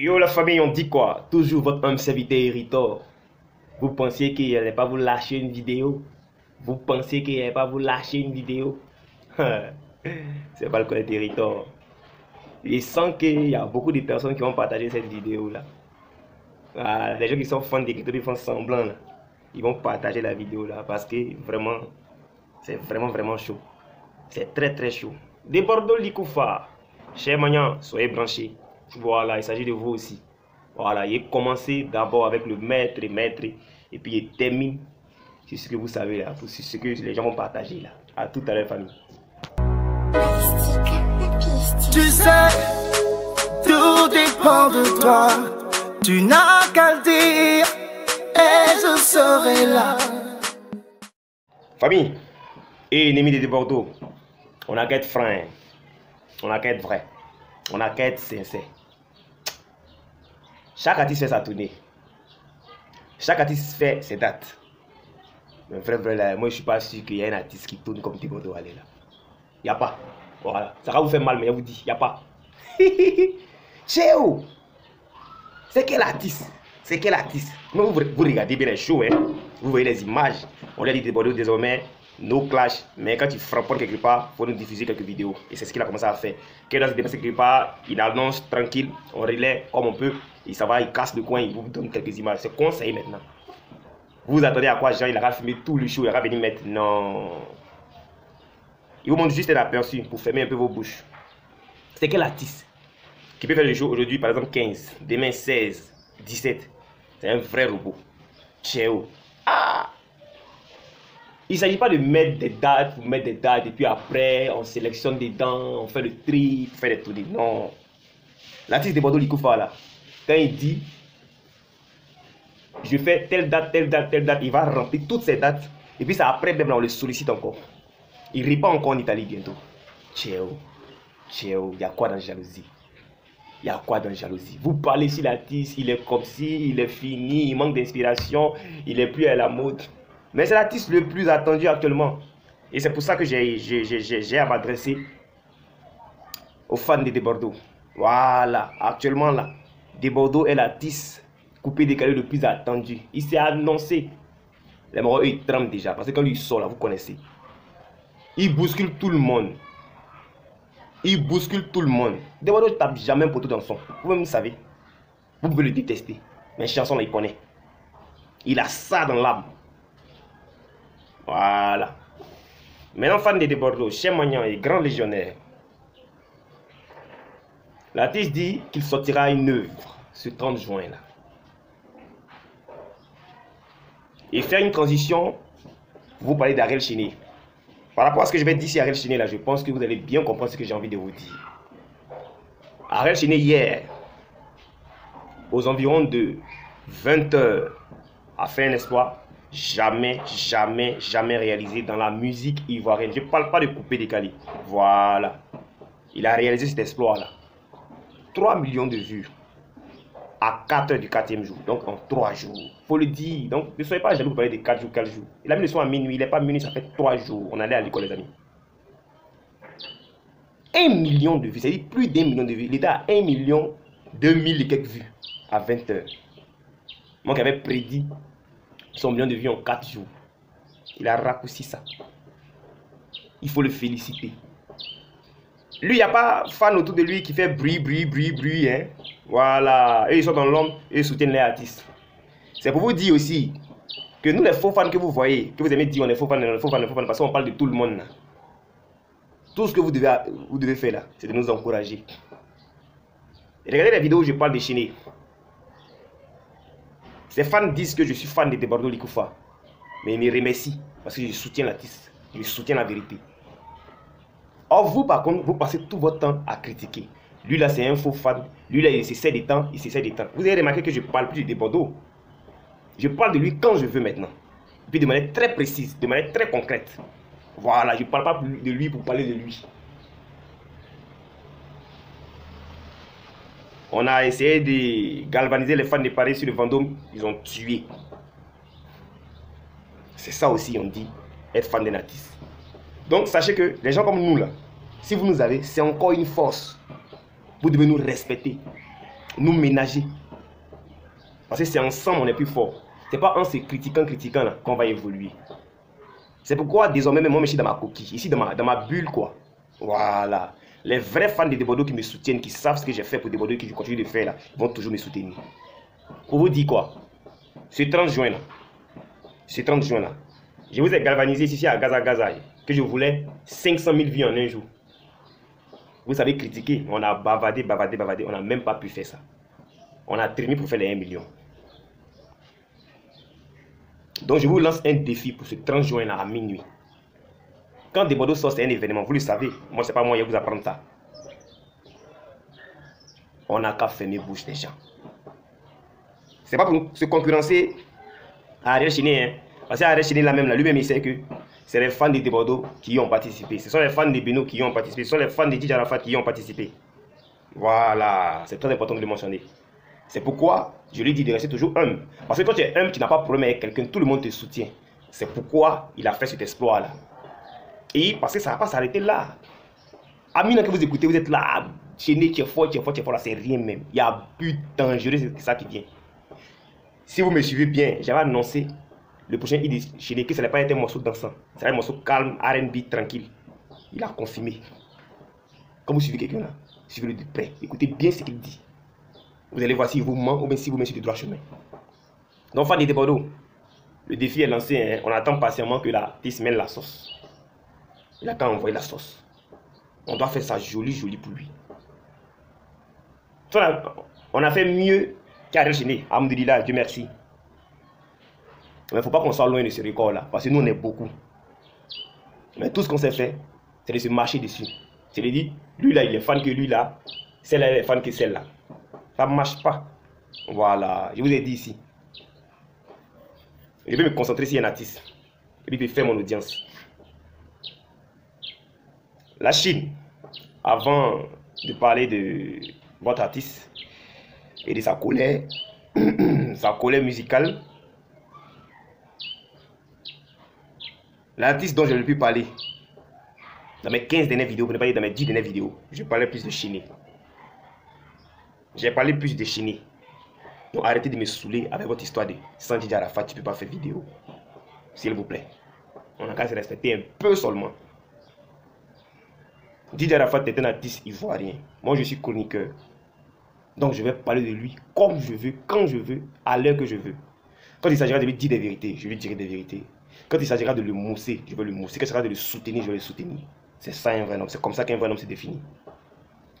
Yo la famille, on dit quoi? Toujours votre homme serviteur Héritor. Vous pensiez qu'il n'allait pas vous lâcher une vidéo? Vous pensez qu'il n'allait pas vous lâcher une vidéo? C'est pas le connaître Héritor. Il sent qu'il y a beaucoup de personnes qui vont partager cette vidéo là. Ah, les gens qui sont fans d'Héritor, ils font semblant là. Ils vont partager la vidéo là parce que vraiment, c'est vraiment vraiment chaud. C'est très très chaud. Des Bordeaux Likoufa. Cher Magnan, soyez branchés. Voilà, il s'agit de vous aussi. Voilà, il commencé d'abord avec le maître et maître, et puis il termine sur ce que vous savez là, sur ce que les gens vont partager là. À tout à l'heure, famille. Tu sais, tout dépend de toi. Tu n'as qu'à le dire, et je serai là. Famille et ennemis de Bordeaux, on a qu'à être franc, hein. on a qu'à être vrai, on a qu'à être sincère. Chaque artiste fait sa tournée. Chaque artiste fait ses dates. Mais vrai, là, moi je suis pas sûr qu'il y ait un artiste qui tourne comme Thibaut aller là. Il n'y a pas. Voilà. Ça va vous faire mal, mais je vous dis, il n'y a pas. Chéo C'est quel artiste? C'est quel artiste? Vous, vous, regardez bien les shows, hein? vous voyez les images. On a dit désormais, no clash. Mais quand tu frappes quelque part, il faut nous diffuser quelques vidéos. Et c'est ce qu'il a commencé à faire. Quand il se quelque part, il annonce tranquille, on relaie comme on peut. Et ça va, il casse le coin, il vous donne quelques images. C'est conseil maintenant. Vous attendez à quoi? Jean Il aura filmé tout le show, il aura venu mettre. Non. Il vous montre juste un aperçu pour fermer un peu vos bouches. C'est quel artiste qui peut faire le show aujourd'hui, par exemple 15, demain 16, 17 C'est un vrai robot. Ciao. Ah Il ne s'agit pas de mettre des dates pour mettre des dates et puis après on sélectionne des dents, on fait le tri, on fait des tournées. Non. L'artiste de Bordeaux Likoufa là, quand il dit je fais telle date, telle date, telle date, il va remplir toutes ces dates. Et puis ça après, même on le sollicite encore. Il répond encore en Italie bientôt. Ciao. Ciao. Il y a quoi dans la jalousie? Il y a quoi dans la jalousie? Vous parlez sur l'artiste, il est comme si, il est fini, il manque d'inspiration, il est plus à la mode. Mais c'est l'artiste le plus attendu actuellement. Et c'est pour ça que j'ai à m'adresser aux fans de Bordeaux. Voilà, actuellement là, De Bordeaux est l'artiste coupé décalé le plus attendu. Il s'est annoncé. Les morts, ils tremblent déjà. Parce que quand lui sort là, vous connaissez. Il bouscule tout le monde. Il bouscule tout le monde. De Bordeaux ne tape jamais un poteau dans son. Vous savez. Vous pouvez le détester. Mais chanson là, il connaît. Il a ça dans l'âme. Voilà. Maintenant, fan de Bordeaux, Cher Magnan est grand légionnaire. L'artiste dit qu'il sortira une œuvre ce 30 juin là. Et faire une transition, vous parlez d'Ariel Chiné. Par rapport à ce que je vais dire ici, Ariel Chiné, là, je pense que vous allez bien comprendre ce que j'ai envie de vous dire. Ariel Chiné, hier, aux environs de 20 heures, a fait un espoir jamais, jamais, jamais réalisé dans la musique ivoirienne. Je ne parle pas de couper décalé. Voilà. Il a réalisé cet exploit-là. 3 millions de vues à 4 heures du 4e jour, donc en 3 jours. faut le dire. Donc ne soyez pas jaloux pour parler de 4 jours, 4 jours. Il a mis le son à minuit, il n'est pas minuit, ça fait 3 jours. On allait à l'école, les amis. 1 million de vues, c'est-à-dire plus d'un million de vues. Il était à 1 million 2000 et quelques vues à 20 heures. Moi qui avais prédit son million de vues en 4 jours. Il a raccourci ça. Il faut le féliciter. Lui, il n'y a pas fan autour de lui qui fait bruit, bruit, bruit, bruit. Hein. Voilà. Et ils sont dans l'ombre et ils soutiennent les artistes. C'est pour vous dire aussi que nous, les faux fans que vous voyez, que vous aimez dire on est faux fans, on est faux fans, on est faux fans, parce qu'on parle de tout le monde. Tout ce que vous devez, vous devez faire là, c'est de nous encourager. regardez les vidéos où je parle de Chiné. Ces fans disent que je suis fan de Debordo Likoufa. Mais ils me remercient parce que je soutiens l'artiste. Je soutiens la vérité. Or, vous, par contre, vous passez tout votre temps à critiquer. Lui, là, c'est un faux fan. Lui, là, il s'essaie des temps. Il s'essaie des temps. Vous avez remarqué que je parle plus de Bordeaux. Je parle de lui quand je veux maintenant. Et puis de manière très précise, de manière très concrète. Voilà, je ne parle pas de lui pour parler de lui. On a essayé de galvaniser les fans de Paris sur le Vendôme. Ils ont tué. C'est ça aussi, on dit, être fan d'un artiste. Donc, sachez que les gens comme nous, là, si vous nous avez, c'est encore une force. Vous devez nous respecter. nous ménager. Parce que c'est ensemble on est plus fort. C'est pas en se critiquant, critiquant là qu'on va évoluer. C'est pourquoi désormais, même moi, je suis dans ma coquille, ici dans ma, dans ma bulle, quoi. Voilà. Les vrais fans de Debodo qui me soutiennent, qui savent ce que j'ai fait pour Debodo et qui je continue de faire là, vont toujours me soutenir. Pour vous dire quoi? Ce 30 juin là, ce 30 juin là, je vous ai galvanisé ici à Gaza Gaza que je voulais 500 000 vues en un jour. Vous savez critiquer, on a bavardé, bavardé, bavardé, on n'a même pas pu faire ça. On a terminé pour faire les 1 million. Donc je vous lance un défi pour ce 30 juin là à minuit. Quand des sortent, c'est un événement, vous le savez. Moi, c'est pas moi qui vais vous apprendre ça. On n'a qu'à fermer bouche des gens. C'est pas pour se concurrencer à Ariel Chiné. Hein. Parce qu'Ariel Chiné, là même, là, lui-même, il sait que c'est les fans de Debodo qui y ont participé. Ce sont les fans de Beno qui y ont participé. Ce sont les fans de Didier Arafat qui y ont participé. Voilà, c'est très important de le mentionner. C'est pourquoi je lui dis de rester toujours humble. Parce que quand tu es humble, tu n'as pas de problème avec quelqu'un, tout le monde te soutient. C'est pourquoi il a fait cet exploit-là. Et parce que ça ne va pas s'arrêter là. Amina, que vous écoutez, vous êtes là, chaîné, tu es fort, tu es fort, tu es fort, là, c'est rien même. Il y a plus dangereux, c'est ça qui vient. Si vous me suivez bien, j'avais annoncé le prochain ID chez que ça n'allait pas être un morceau dansant. C'est un morceau calme, RB, tranquille. Il a confirmé. Quand vous suivez quelqu'un là, suivez-le de près. Écoutez bien ce qu'il dit. Vous allez voir si vous ment ou bien si vous mettez sur le droit chemin. Donc, fan de Bordeaux, le défi est lancé. Hein. On attend patiemment que la mène la sauce. Il a qu'à envoyer la sauce. On doit faire ça joli, joli pour lui. On a fait mieux qu'Ariel Chené. Alhamdulillah, Dieu merci. Mais il ne faut pas qu'on soit loin de ce record-là. Parce que nous, on est beaucoup. Mais tout ce qu'on s'est fait, c'est de se marcher dessus. C'est de dire, lui là, il est fan que lui là. Celle-là, elle est fan que celle-là. Ça ne marche pas. Voilà, je vous ai dit ici. Je vais me concentrer sur un artiste. Et puis faire mon audience. La Chine, avant de parler de votre artiste et de sa colère, sa colère musicale, l'artiste dont je ne pu parler dans mes 15 dernières vidéos, pour ne pas dire dans mes 10 dernières vidéos, je parlais plus de Chine. J'ai parlé plus de Chine. Donc arrêtez de me saouler avec votre histoire de Sandy Arafat, tu ne peux pas faire vidéo. S'il vous plaît. On a qu'à se respecter un peu seulement. Didier Arafat est un artiste ivoirien. Moi, je suis chroniqueur. Donc, je vais parler de lui comme je veux, quand je veux, à l'heure que je veux. Quand il s'agira de lui dire des vérités, je lui dirai des vérités. Quand il s'agira de le mousser, je vais le mousser. Quand il s'agira de le soutenir, je vais le soutenir. C'est ça un vrai homme. C'est comme ça qu'un vrai homme se définit.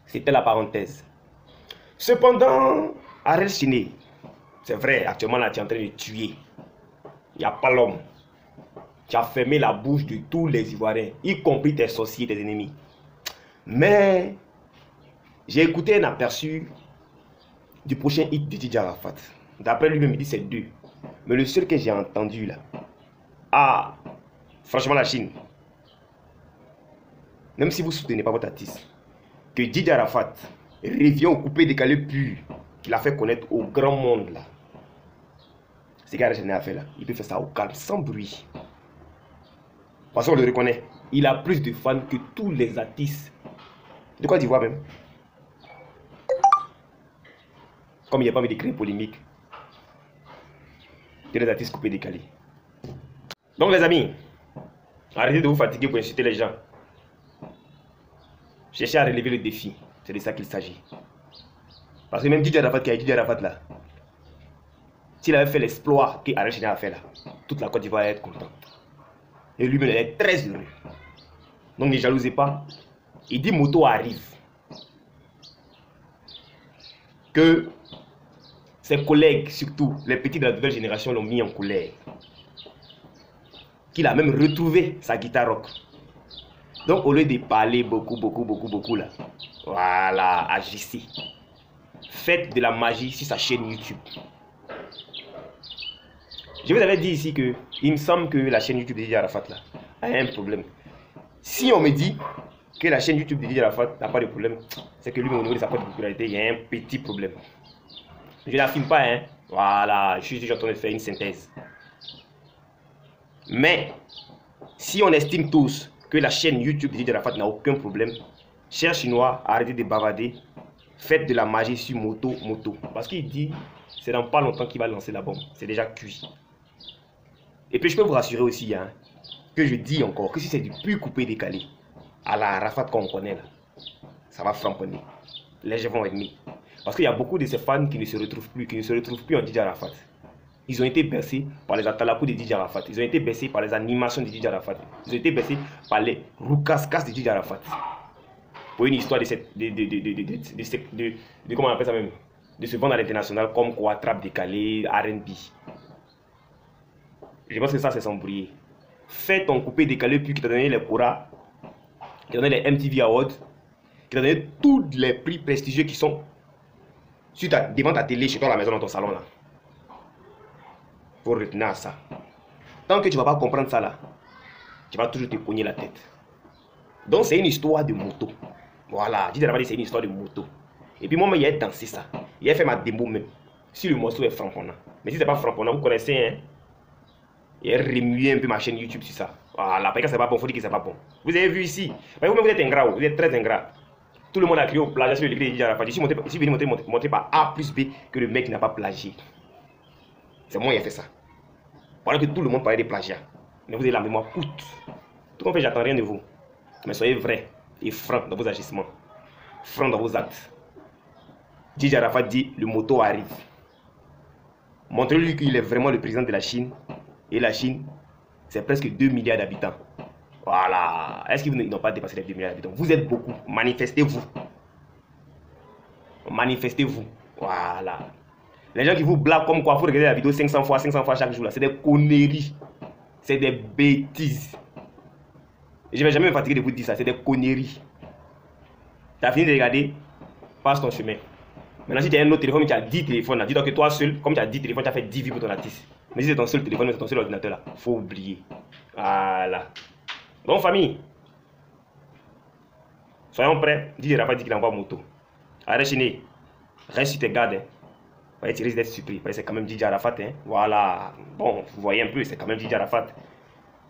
C'était la parenthèse. Cependant, Arel Chiné, c'est vrai, actuellement là, tu es en train de tuer. Il n'y a pas l'homme. Tu as fermé la bouche de tous les Ivoiriens, y compris tes sorciers, tes ennemis. Mais j'ai écouté un aperçu du prochain hit de Didier Arafat. D'après lui-même, il dit c'est deux. Mais le seul que j'ai entendu là, ah, franchement la Chine, même si vous ne soutenez pas votre artiste, que Didier Arafat revient au coupé décalé pur qu'il a fait connaître au grand monde là. C'est ce qu'il a fait là. Il peut faire ça au calme, sans bruit. Parce qu'on le reconnaît. Il a plus de fans que tous les artistes de quoi d'Ivoire même. Comme il n'y a pas envie de créer polémique. De les artistes coupés décalés. Donc les amis, arrêtez de vous fatiguer pour insulter les gens. Cherchez à relever le défi. C'est de ça qu'il s'agit. Parce que même Didier Arafat qui a Didier Arafat là, s'il avait fait l'exploit qu'Arachina a fait là, toute la Côte d'Ivoire allait être contente. Et lui-même, il est très heureux. Donc ne jalousez pas. Il dit moto arrive. Que ses collègues, surtout les petits de la nouvelle génération, l'ont mis en colère. Qu'il a même retrouvé sa guitare rock. Donc au lieu de parler beaucoup, beaucoup, beaucoup, beaucoup là, voilà, agissez. Faites de la magie sur sa chaîne YouTube. Je vous avais dit ici que il me semble que la chaîne YouTube de Arafat là a un problème. Si on me dit que la chaîne YouTube de Didier Arafat n'a pas de problème, c'est que lui, au niveau de sa popularité, il y a un petit problème. Je ne l'affirme pas, hein. Voilà, je suis juste en train de faire une synthèse. Mais, si on estime tous que la chaîne YouTube de Didier Arafat n'a aucun problème, chers Chinois, arrêtez de bavarder, Faites de la magie sur moto, moto. Parce qu'il dit, c'est dans pas longtemps qu'il va lancer la bombe. C'est déjà cuit. Et puis je peux vous rassurer aussi, hein, que je dis encore, que si c'est du pur coupé décalé, à la Arafat qu'on connaît là, ça va framponner. Les gens vont être mis. Parce qu'il y a beaucoup de ces fans qui ne se retrouvent plus, qui ne se retrouvent plus en DJ Arafat. Ils ont été bercés par les atalapous de DJ Arafat. Ils ont été bercés par les animations de DJ Arafat. Ils ont été bercés par les roucascas de DJ Arafat. Pour une histoire de cette. De, de, de, de, comment on appelle ça même De se vendre à l'international comme quoi, trap décalé, RB. Je pense que ça, c'est sans. Fais ton coupé décalé puis qui t'a donné les Cora, qui t'a donné les MTV Awards, qui t'a donné tous les prix prestigieux qui sont devant ta télé, chez toi à la maison, dans ton salon là. Faut retenir ça. Tant que tu ne vas pas comprendre ça là, tu vas toujours te cogner la tête. Donc c'est une histoire de moto. Voilà, dis c'est une histoire de moto. Et puis moi, il a dansé ça. Il a fait ma démo même. Si le morceau est frapponnant. Mais si c'est pas frapponnant, vous connaissez, hein. Il a remué un peu ma chaîne YouTube sur ça. Voilà, parce que c'est pas bon, faut dire que c'est pas bon. Vous avez vu ici. Vous-même, vous êtes ingrat, vous êtes très ingrat. Tout le monde a crié au plagiat sur le de Didier Ici, je suis venu montrer, montrer, par A plus B que le mec n'a pas plagié. C'est moi qui ai fait ça. Pendant que tout le monde parlait de plagiat. Mais vous avez la mémoire coûte. Tout compte fait, j'attends rien de vous. Mais soyez vrai et franc dans vos agissements. Franc dans vos actes. Didier Arafat dit le moto arrive. Montrez-lui qu'il est vraiment le président de la Chine. Et la Chine, c'est presque 2 milliards d'habitants. Voilà. Est-ce qu'ils n'ont pas dépassé les 2 milliards d'habitants? Vous êtes beaucoup. Manifestez-vous. Manifestez-vous. Voilà. Les gens qui vous blaguent comme quoi, vous regardez la vidéo 500 fois, 500 fois chaque jour, c'est des conneries. C'est des bêtises. Je ne vais jamais me fatiguer de vous dire ça, c'est des conneries. Tu as fini de regarder, passe ton chemin. Maintenant, si tu as un autre téléphone, tu as 10 téléphones, dis-toi que toi seul, comme tu as 10 téléphones, tu as fait 10 vues pour ton artiste. Mais si c'est ton seul téléphone, c'est ton seul ordinateur là, faut oublier. Voilà. Donc, famille, soyons prêts. Dis Rafa dit qu'il envoie moto. Arrête, Chiné, reste sur tes gardes. Hein. tu risques d'être surpris. C'est quand même DJ Arafat. Hein. Voilà. Bon, vous voyez un peu, c'est quand même DJ Arafat.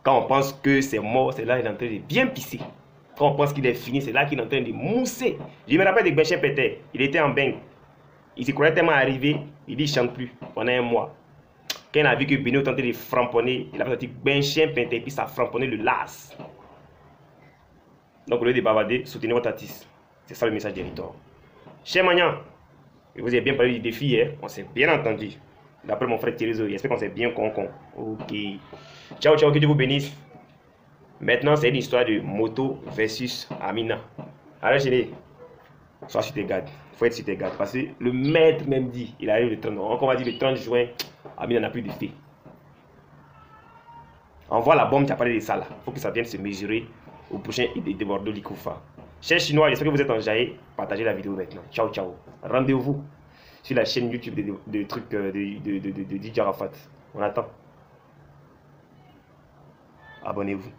Quand on pense que c'est mort, c'est là qu'il est en train de bien pisser. Quand on pense qu'il est fini, c'est là qu'il est en train de mousser. Je me rappelle de Benchen Pété. Il était en bain. Il s'est correctement arrivé. Il dit, chante plus pendant un mois. Quand il a vu que Beno tentait de framponner, il a fait un petit Benchen Pété, puis ça a framponné le las. Donc, au lieu de bavarder, soutenez votre artiste. C'est ça le message d'Héritor. Cher Magnan, vous avez bien parlé du défi, hein? on s'est bien entendu. D'après mon frère Thierry j'espère qu'on s'est bien con Ok. Ciao, ciao, que Dieu vous bénisse. Maintenant, c'est une histoire de moto versus Amina. Alors, chérie, sois sur tes gardes. faut être sur tes gardes. Parce que le maître même dit, il arrive le 30, on va dire le 30 juin, Amina n'a plus de fille. Envoie la bombe, tu as parlé de ça là. faut que ça vienne se mesurer au prochain de Bordeaux Likoufa. Chers Chinois, j'espère que vous êtes enjaillés. Partagez la vidéo maintenant. Ciao, ciao. Rendez-vous sur la chaîne YouTube de, trucs euh, de, de, de. On attend. Abonnez-vous.